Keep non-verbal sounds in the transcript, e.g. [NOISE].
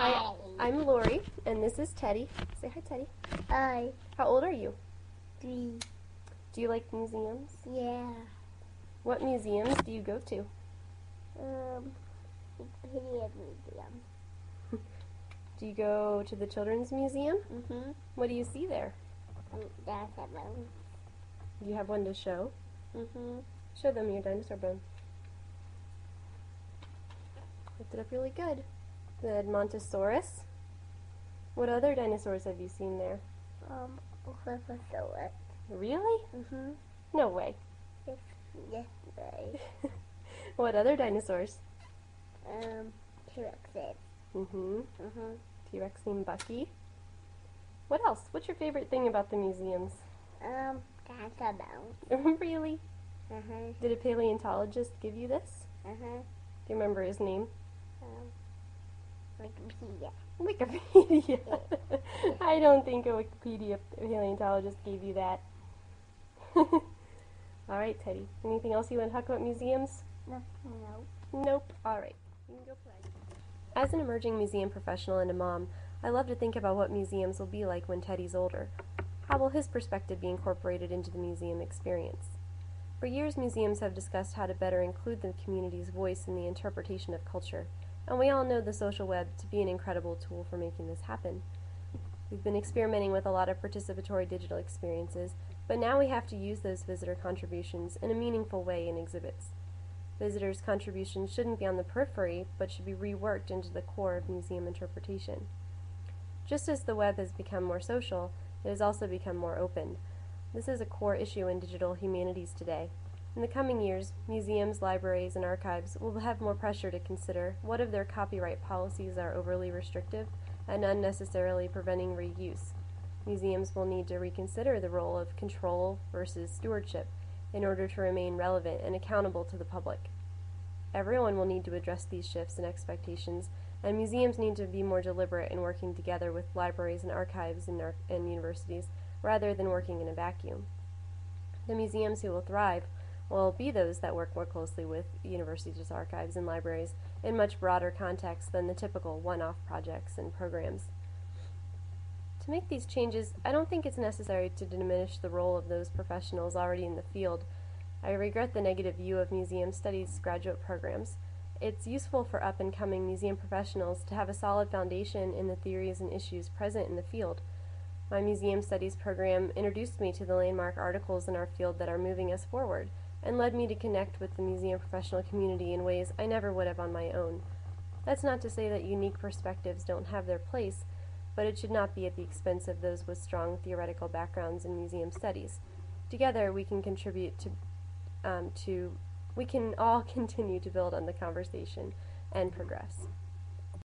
Hi, I'm Lori, and this is Teddy. Say hi, Teddy. Hi. How old are you? Three. Do you like museums? Yeah. What museums do you go to? Um, Wikipedia Museum. [LAUGHS] Do you go to the Children's Museum? Mm-hmm. What do you see there? That's a bone. Do you have one to show? Mm-hmm. Show them your dinosaur bone. Lift it up really good. The Edmontosaurus. What other dinosaurs have you seen there? Um, Clipposaurus. Really? Mm-hmm. No way. Yes, yes, right. what other dinosaurs? Um, T-Rexes. Mm-hmm. Mm-hmm. T-Rex named Bucky. What else? What's your favorite thing about the museums? Um, that's a bone. really? Uh-huh. Did a paleontologist give you this? Uh-huh. Do you remember his name? Um, Wikipedia. Wikipedia. [LAUGHS] I don't think a Wikipedia paleontologist gave you that. [LAUGHS] All right, Teddy. Anything else you want to talk about museums? No, no. Nope. All right. You can go play. As an emerging museum professional and a mom, I love to think about what museums will be like when Teddy's older. How will his perspective be incorporated into the museum experience? For years, museums have discussed how to better include the community's voice in the interpretation of culture, and we all know the social web to be an incredible tool for making this happen. We've been experimenting with a lot of participatory digital experiences, but now we have to use those visitor contributions in a meaningful way in exhibits. Visitors' contributions shouldn't be on the periphery, but should be reworked into the core of museum interpretation. Just as the web has become more social, it has also become more open. This is a core issue in digital humanities today. In the coming years, museums, libraries, and archives will have more pressure to consider what of their copyright policies are overly restrictive and unnecessarily preventing reuse. Museums will need to reconsider the role of control versus stewardship in order to remain relevant and accountable to the public. Everyone will need to address these shifts in expectations, and museums need to be more deliberate in working together with libraries and archives and, ar- and universities rather than working in a vacuum. The museums who will thrive will be those that work more closely with universities' archives and libraries in much broader contexts than the typical one off projects and programs. To make these changes, I don't think it's necessary to diminish the role of those professionals already in the field. I regret the negative view of museum studies graduate programs. It's useful for up and coming museum professionals to have a solid foundation in the theories and issues present in the field. My museum studies program introduced me to the landmark articles in our field that are moving us forward and led me to connect with the museum professional community in ways I never would have on my own. That's not to say that unique perspectives don't have their place, but it should not be at the expense of those with strong theoretical backgrounds in museum studies. Together, we can contribute to, um, to we can all [LAUGHS] continue to build on the conversation and progress.